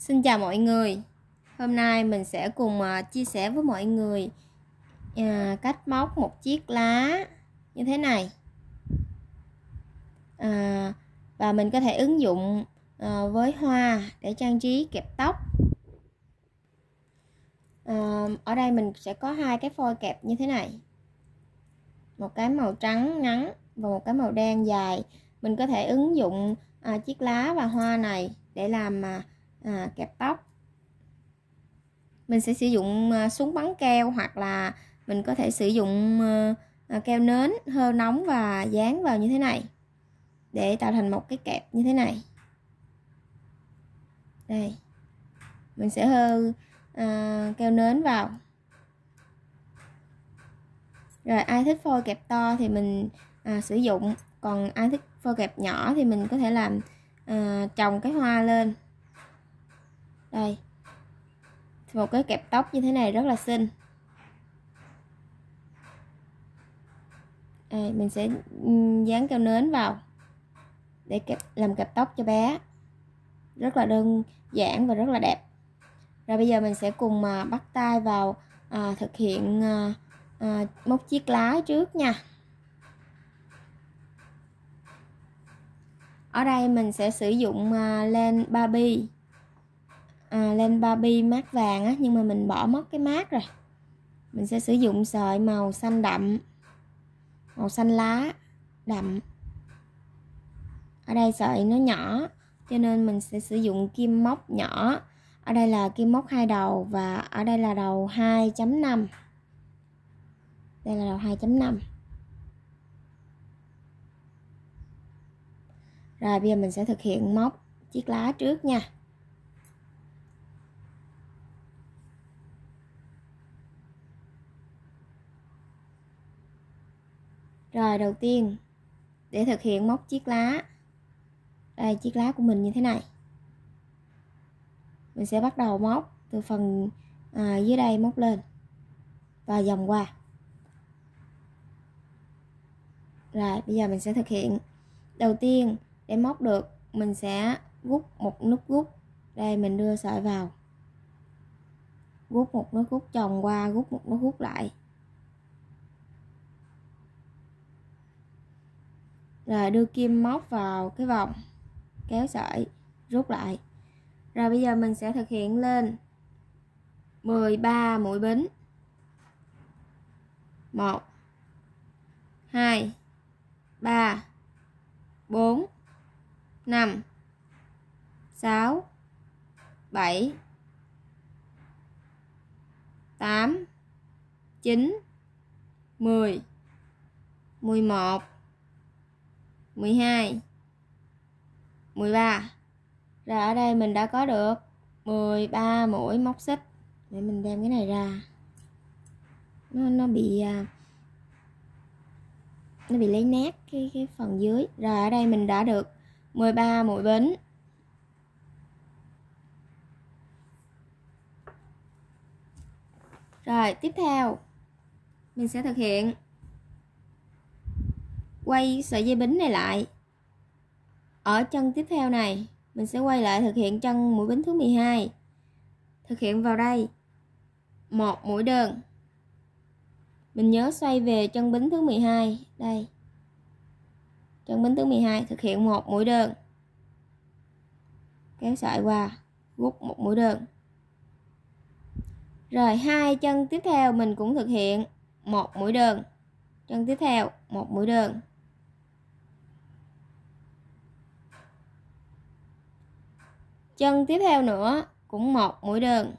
Xin chào mọi người. Hôm nay mình sẽ cùng uh, chia sẻ với mọi người uh, cách móc một chiếc lá như thế này. Uh, và mình có thể ứng dụng uh, với hoa để trang trí kẹp tóc. Uh, ở đây mình sẽ có hai cái phôi kẹp như thế này. Một cái màu trắng ngắn và một cái màu đen dài. Mình có thể ứng dụng uh, chiếc lá và hoa này để làm uh, à, kẹp tóc. Mình sẽ sử dụng à, súng bắn keo hoặc là mình có thể sử dụng à, à keo nến hơ nóng và dán vào như thế này để tạo thành một cái kẹp như thế này. Đây mình sẽ hơ à, keo nến vào. Rồi ai thích phôi kẹp to thì mình à, sử dụng còn ai thích phôi kẹp nhỏ thì mình có thể làm à, trồng cái hoa lên đây. Một cái kẹp tóc như thế này rất là xinh. À, mình sẽ dán keo nến vào để kẹp, làm kẹp tóc cho bé. Rất là đơn giản và rất là đẹp. Rồi bây giờ mình sẽ cùng à, bắt tay vào à, thực hiện à, à, móc chiếc lá trước nha. Ở đây mình sẽ sử dụng à, len Barbie à, lên Barbie mát vàng á nhưng mà mình bỏ mất cái mát rồi. Mình sẽ sử dụng sợi màu xanh đậm màu xanh lá đậm. Ở đây sợi nó nhỏ cho nên mình sẽ sử dụng kim móc nhỏ. Ở đây là kim móc hai đầu và ở đây là đầu 2.5 đây là đầu 2.5 rồi bây giờ mình sẽ thực hiện móc chiếc lá trước nha. Rồi đầu tiên để thực hiện móc chiếc lá. Đây chiếc lá của mình như thế này. Mình sẽ bắt đầu móc từ phần à, dưới đây móc lên Và vòng qua. Rồi bây giờ mình sẽ thực hiện. Đầu tiên để móc được mình sẽ rút một nút rút Đây mình đưa sợi vào. Rút một nút rút chồng qua rút một nút rút lại. Rồi đưa kim móc vào cái vòng, kéo sợi, rút lại. Rồi bây giờ mình sẽ thực hiện lên 13 mũi bính. 1 2 3 4 5 6 7 8 9 10 11 12 13 Rồi ở đây mình đã có được 13 mũi móc xích. Để mình đem cái này ra. Nó, nó bị à, Nó bị lấy nét cái, cái phần dưới. Rồi ở đây mình đã được 13 mũi bính. Rồi tiếp theo Mình sẽ thực hiện quay sợi dây bính này lại. Ở chân tiếp theo này, mình sẽ quay lại thực hiện chân mũi bính thứ 12 thực hiện vào đây. Một mũi đơn. Mình nhớ xoay về chân bính thứ 12 đây. Chân bính thứ 12 thực hiện một mũi đơn. Kéo sợi qua, rút một mũi đơn. Rồi hai chân tiếp theo mình cũng thực hiện một mũi đơn. Chân tiếp theo, một mũi đơn. Chân tiếp theo nữa, cũng một mũi đơn.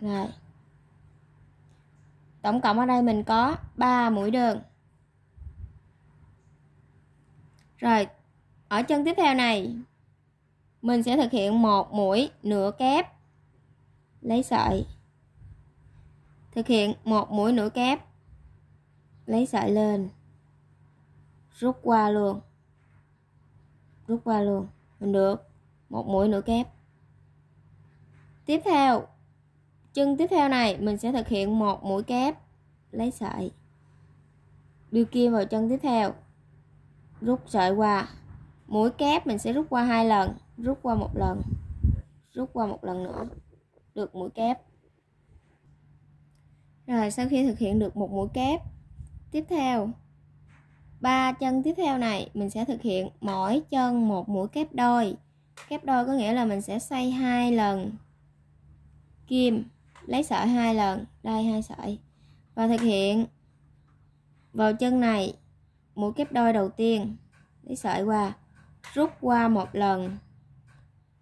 Rồi. Tổng cộng ở đây mình có 3 mũi đơn. Rồi, ở chân tiếp theo này, mình sẽ thực hiện một mũi nửa kép, lấy sợi. Thực hiện một mũi nửa kép lấy sợi lên. Rút qua luôn. Rút qua luôn. Mình được. Một mũi nửa kép. Tiếp theo. Chân tiếp theo này, mình sẽ thực hiện một mũi kép. Lấy sợi. Đưa kim vào chân tiếp theo. Rút sợi qua. Mũi kép mình sẽ rút qua hai lần. Rút qua một lần. Rút qua một lần nữa. Được mũi kép. Rồi, sau khi thực hiện được một mũi kép tiếp theo. Ba chân tiếp theo này, mình sẽ thực hiện mỗi chân một mũi kép đôi. Kép đôi có nghĩa là mình sẽ xoay hai lần. Kim, lấy sợi hai lần. Đây, hai sợi. Và thực hiện vào chân này, mũi kép đôi đầu tiên. Lấy sợi qua, rút qua một lần.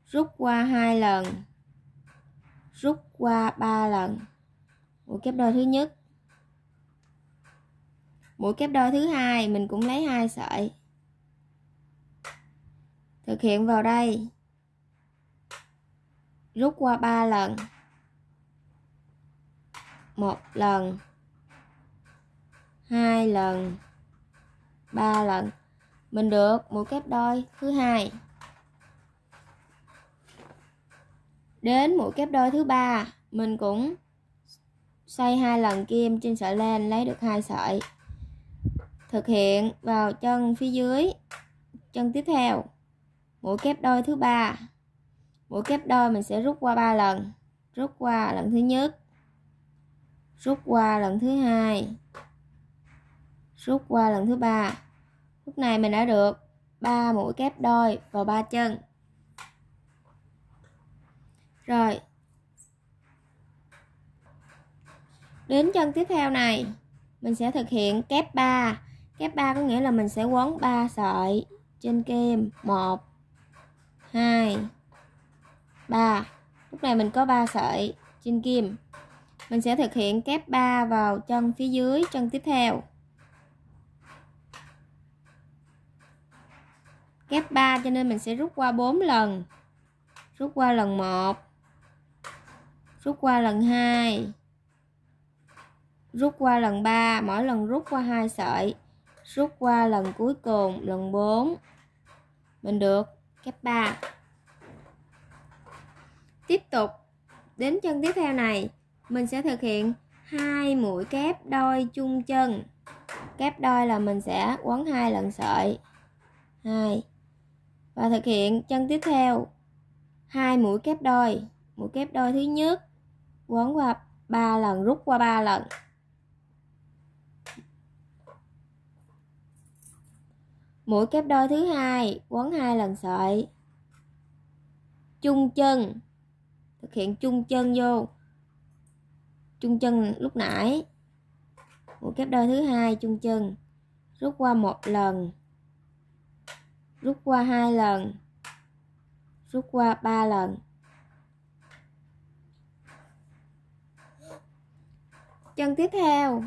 Rút qua hai lần. Rút qua ba lần. Mũi kép đôi thứ nhất mũi kép đôi thứ hai, mình cũng lấy hai sợi. Thực hiện vào đây. Rút qua ba lần. Một lần. Hai lần. Ba lần. Mình được mũi kép đôi thứ hai. Đến mũi kép đôi thứ ba, mình cũng xoay hai lần kim trên sợi len, lấy được hai sợi thực hiện vào chân phía dưới. Chân tiếp theo, mũi kép đôi thứ ba. Mũi kép đôi mình sẽ rút qua ba lần. Rút qua lần thứ nhất. Rút qua lần thứ hai. Rút qua lần thứ ba. Lúc này mình đã được ba mũi kép đôi vào ba chân. Rồi. Đến chân tiếp theo này, mình sẽ thực hiện kép 3 kép 3 có nghĩa là mình sẽ quấn 3 sợi trên kim 1 2 3 lúc này mình có 3 sợi trên kim mình sẽ thực hiện kép 3 vào chân phía dưới, chân tiếp theo. Kép 3 cho nên mình sẽ rút qua 4 lần. Rút qua lần 1 rút qua lần 2 rút qua lần 3 mỗi lần rút qua hai sợi rút qua lần cuối cùng, lần 4 mình được, kép 3 tiếp tục, đến chân tiếp theo này, mình sẽ thực hiện hai mũi kép đôi chung chân. Kép đôi là mình sẽ quấn hai lần sợi. Hai. Và thực hiện chân tiếp theo, hai mũi kép đôi. Mũi kép đôi thứ nhất, quấn qua ba lần, rút qua ba lần. Mũi kép đôi thứ hai, quấn hai lần sợi. Chung chân. Thực hiện chung chân vô. Chung chân lúc nãy. Mũi kép đôi thứ hai, chung chân. Rút qua một lần. Rút qua hai lần. Rút qua ba lần. Chân tiếp theo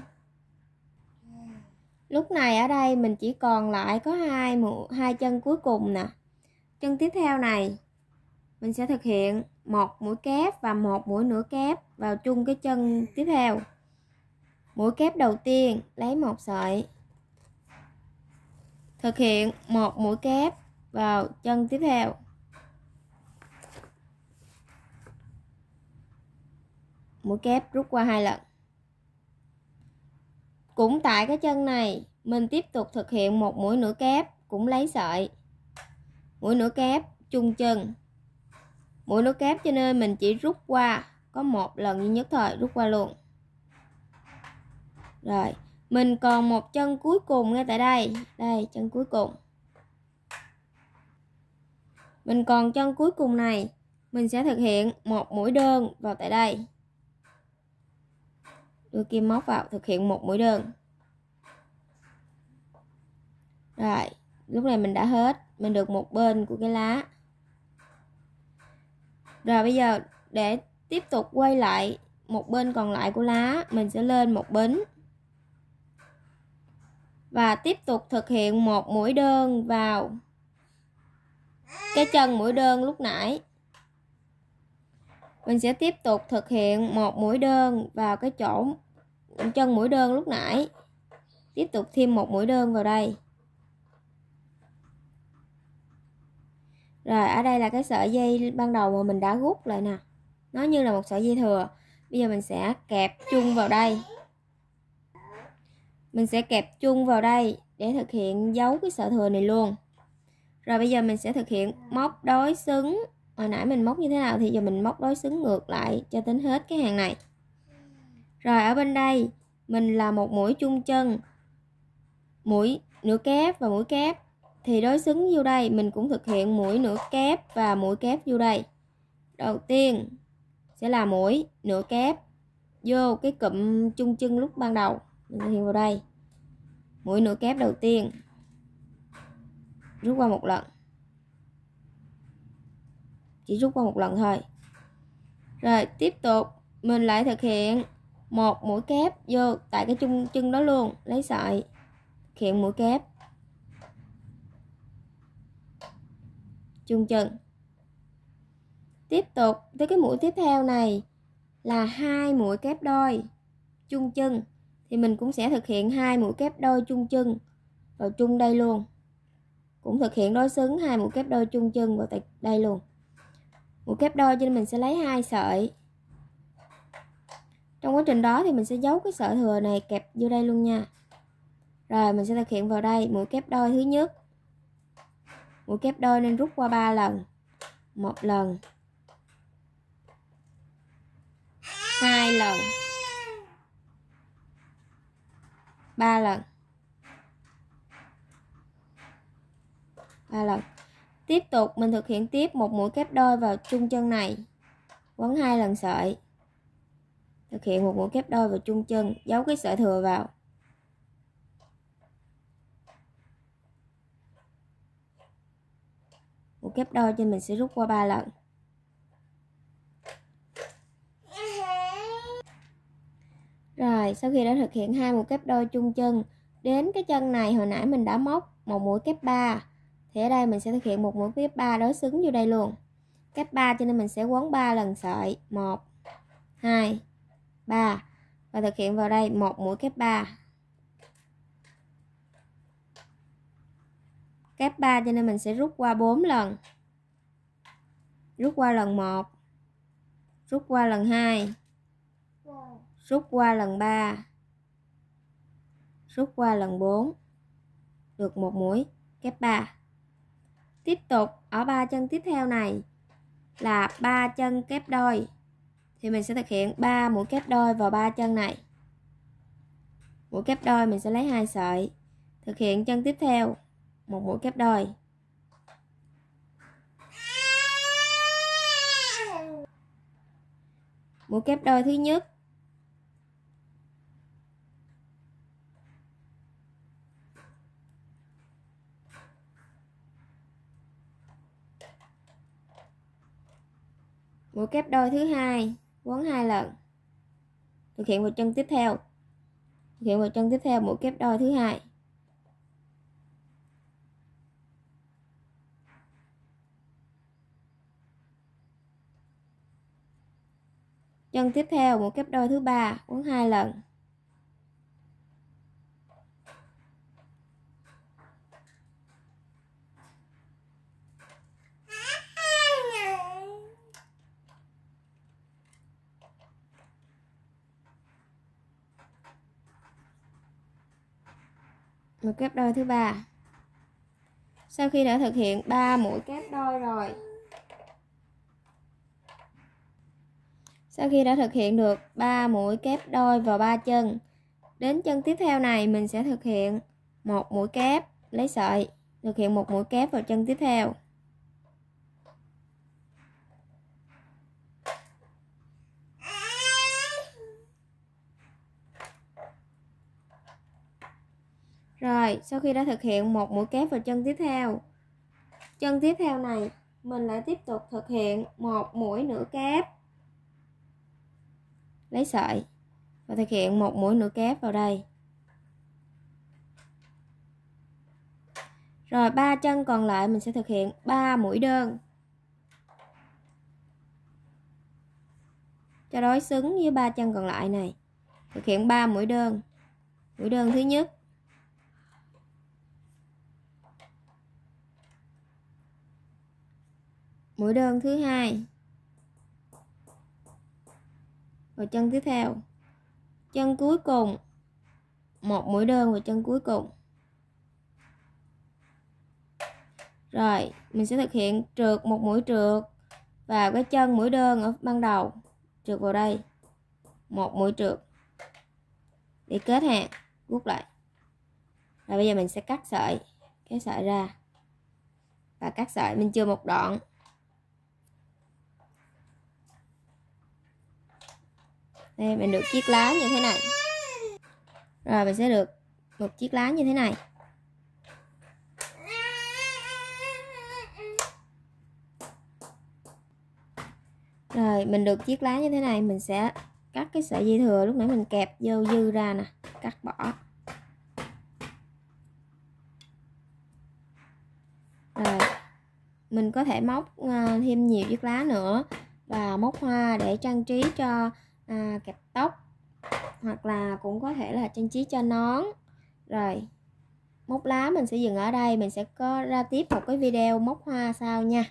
lúc này ở đây mình chỉ còn lại có hai hai chân cuối cùng nè. Chân tiếp theo này, mình sẽ thực hiện một mũi kép và một mũi nửa kép vào chung cái chân tiếp theo. Mũi kép đầu tiên lấy một sợi. Thực hiện một mũi kép vào chân tiếp theo. Mũi kép rút qua hai lần cũng tại cái chân này, mình tiếp tục thực hiện một mũi nửa kép, cũng lấy sợi. Mũi nửa kép, chung chân. Mũi nửa kép cho nên mình chỉ rút qua, có một lần duy nhất thôi, rút qua luôn. Rồi, mình còn một chân cuối cùng ngay tại đây. Đây, chân cuối cùng. Mình còn chân cuối cùng này, mình sẽ thực hiện một mũi đơn vào tại đây đưa kim móc vào, thực hiện một mũi đơn. Rồi, lúc này mình đã hết. Mình được một bên của cái lá. Rồi bây giờ, để tiếp tục quay lại, một bên còn lại của lá, mình sẽ lên một bính và tiếp tục thực hiện một mũi đơn vào cái chân mũi đơn lúc nãy mình sẽ tiếp tục thực hiện một mũi đơn vào cái chỗ chân mũi đơn lúc nãy. Tiếp tục thêm một mũi đơn vào đây. Rồi, ở đây là cái sợi dây ban đầu mà mình đã rút lại nè. Nó như là một sợi dây thừa. Bây giờ mình sẽ kẹp chung vào đây. Mình sẽ kẹp chung vào đây để thực hiện dấu cái sợi thừa này luôn. Rồi bây giờ mình sẽ thực hiện móc đối xứng hồi nãy mình móc như thế nào thì giờ mình móc đối xứng ngược lại cho tính hết cái hàng này. Rồi, ở bên đây, mình là một mũi chung chân, mũi nửa kép và mũi kép. Thì đối xứng vô đây, mình cũng thực hiện mũi nửa kép và mũi kép vô đây. Đầu tiên, sẽ là mũi nửa kép vô cái cụm chung chân lúc ban đầu. Mình thực hiện vào đây. Mũi nửa kép đầu tiên. Rút qua một lần chỉ rút qua một lần thôi. Rồi, tiếp tục, mình lại thực hiện một mũi kép vô tại cái chung chân đó luôn, lấy sợi, thực hiện mũi kép. Chung chân. Tiếp tục, tới cái mũi tiếp theo này là hai mũi kép đôi, chung chân. Thì mình cũng sẽ thực hiện hai mũi kép đôi, chung chân vào chung đây luôn. Cũng thực hiện đối xứng hai mũi kép đôi, chung chân vào tại đây luôn mũi kép đôi cho nên mình sẽ lấy hai sợi. Trong quá trình đó thì mình sẽ giấu cái sợi thừa này kẹp vô đây luôn nha. Rồi, mình sẽ thực hiện vào đây, mũi kép đôi thứ nhất. Mũi kép đôi nên rút qua 3 lần. Một lần. Hai lần. Ba lần. Ba lần tiếp tục, mình thực hiện tiếp một mũi kép đôi vào chung chân này. Quấn hai lần sợi. Thực hiện một mũi kép đôi vào chung chân, giấu cái sợi thừa vào. Mũi kép đôi trên mình sẽ rút qua ba lần. Rồi, sau khi đã thực hiện hai mũi kép đôi chung chân, đến cái chân này hồi nãy mình đã móc một mũi kép 3 thì ở đây mình sẽ thực hiện một mũi kép 3 đối xứng vô đây luôn. Kép 3 cho nên mình sẽ quấn 3 lần sợi. 1 2 3 và thực hiện vào đây một mũi kép 3 kép 3 cho nên mình sẽ rút qua 4 lần. Rút qua lần 1 rút qua lần 2 rút qua lần 3 rút qua lần 4 được một mũi kép 3 tiếp tục, ở ba chân tiếp theo này là ba chân kép đôi. Thì mình sẽ thực hiện 3 mũi kép đôi vào ba chân này. Mũi kép đôi mình sẽ lấy hai sợi, thực hiện chân tiếp theo, một mũi kép đôi. Mũi kép đôi thứ nhất mũi kép đôi thứ hai, quấn hai lần. Thực hiện một chân tiếp theo. Thực hiện một chân tiếp theo mũi kép đôi thứ hai. Chân tiếp theo mũi kép đôi thứ ba, quấn hai lần. Một kép đôi thứ ba. Sau khi đã thực hiện 3 mũi kép đôi rồi. Sau khi đã thực hiện được 3 mũi kép đôi vào ba chân, đến chân tiếp theo này mình sẽ thực hiện một mũi kép, lấy sợi, thực hiện một mũi kép vào chân tiếp theo. Rồi, sau khi đã thực hiện một mũi kép vào chân tiếp theo, chân tiếp theo này mình lại tiếp tục thực hiện một mũi nửa kép. Lấy sợi và thực hiện một mũi nửa kép vào đây. Rồi ba chân còn lại mình sẽ thực hiện 3 mũi đơn. Cho đối xứng với ba chân còn lại này. Thực hiện 3 mũi đơn. Mũi đơn thứ nhất mũi đơn thứ hai. Và chân tiếp theo. Chân cuối cùng. Một mũi đơn và chân cuối cùng. Rồi, mình sẽ thực hiện trượt một mũi trượt vào cái chân mũi đơn ở ban đầu. Trượt vào đây. Một mũi trượt. Để kết hàng rút lại. Rồi bây giờ mình sẽ cắt sợi. Cái sợi ra. Và cắt sợi, mình chưa một đoạn. Đây mình được chiếc lá như thế này. Rồi mình sẽ được một chiếc lá như thế này. Rồi, mình được chiếc lá như thế này, mình sẽ cắt cái sợi dây thừa. Lúc nãy mình kẹp vô dư ra nè, cắt bỏ. Rồi, mình có thể móc ờ, thêm nhiều chiếc lá nữa và móc hoa để trang trí cho à, kẹp tóc hoặc là cũng có thể là trang trí cho nón. Rồi móc lá mình sẽ dừng ở đây mình sẽ có ra tiếp một cái video móc hoa sau nha.